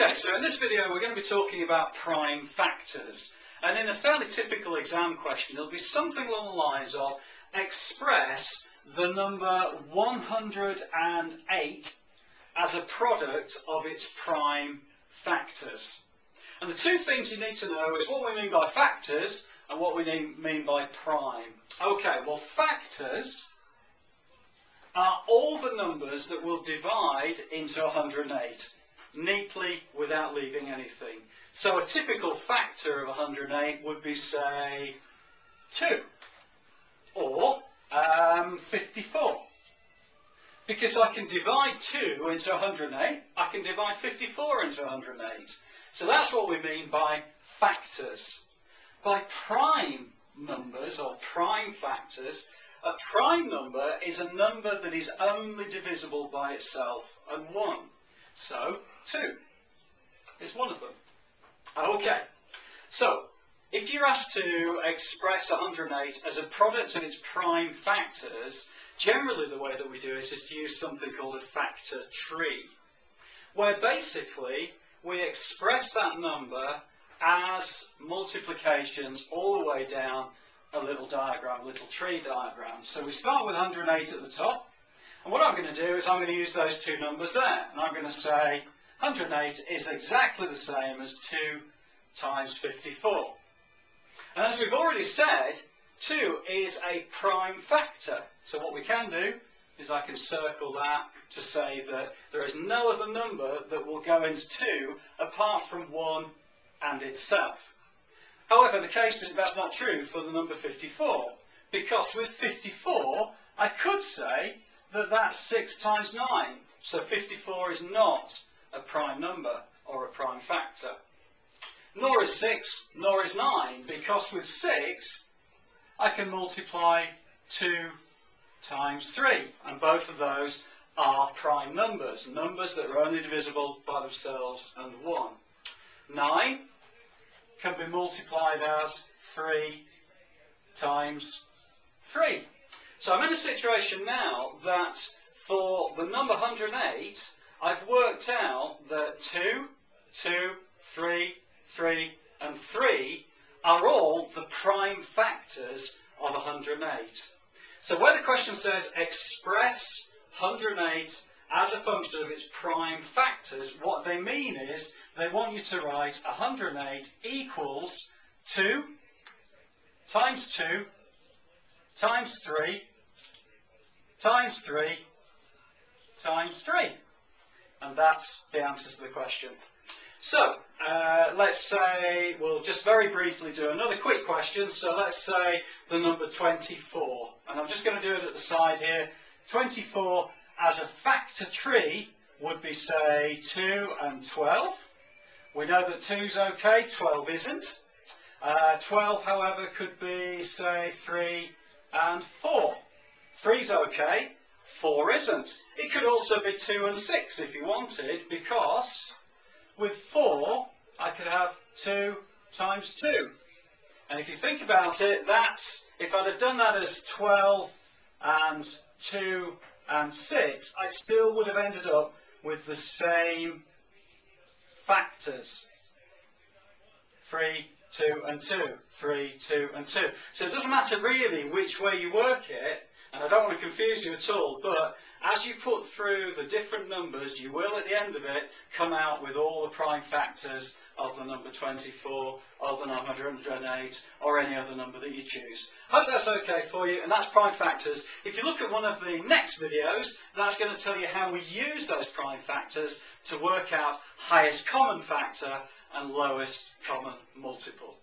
Okay, so in this video we're going to be talking about prime factors. And in a fairly typical exam question, it'll be something along the lines of express the number 108 as a product of its prime factors. And the two things you need to know is what we mean by factors and what we mean by prime. Okay, well factors are all the numbers that will divide into 108 neatly without leaving anything. So a typical factor of 108 would be, say, 2 or um, 54. Because I can divide 2 into 108, I can divide 54 into 108. So that's what we mean by factors. By prime numbers or prime factors, a prime number is a number that is only divisible by itself and 1. So, 2 is one of them. Okay, so if you're asked to express 108 as a product of its prime factors, generally the way that we do it is to use something called a factor tree, where basically we express that number as multiplications all the way down a little diagram, a little tree diagram. So we start with 108 at the top, and what I'm going to do is I'm going to use those two numbers there, and I'm going to say 108 is exactly the same as 2 times 54. And as we've already said, 2 is a prime factor. So what we can do is I can circle that to say that there is no other number that will go into 2 apart from 1 and itself. However, the case is that's not true for the number 54, because with 54, I could say that that's 6 times 9. So 54 is not a prime number or a prime factor. Nor is 6, nor is 9, because with 6, I can multiply 2 times 3, and both of those are prime numbers, numbers that are only divisible by themselves and 1. 9 can be multiplied as 3 times 3. So I'm in a situation now that for the number 108, I've worked out that 2, 2, 3, 3, and 3 are all the prime factors of 108. So where the question says express 108 as a function of its prime factors, what they mean is they want you to write 108 equals 2 times 2 times 3 times 3 times 3. And that's the answer to the question. So, uh, let's say, we'll just very briefly do another quick question. So let's say the number 24. And I'm just going to do it at the side here. 24 as a factor tree would be, say, 2 and 12. We know that 2 is okay, 12 isn't. Uh, 12, however, could be, say, 3 and 4. 3 is okay, 4 isn't. It could also be 2 and 6 if you wanted, because with 4, I could have 2 times 2. And if you think about it, that's, if I'd have done that as 12 and 2 and 6, I still would have ended up with the same factors. 3, 2 and 2, 3, 2 and 2. So it doesn't matter really which way you work it, and I don't want to confuse you at all, but as you put through the different numbers, you will at the end of it come out with all the prime factors of the number 24, of the number 108, or any other number that you choose. Hope that's okay for you, and that's prime factors. If you look at one of the next videos, that's going to tell you how we use those prime factors to work out highest common factor and lowest common multiple.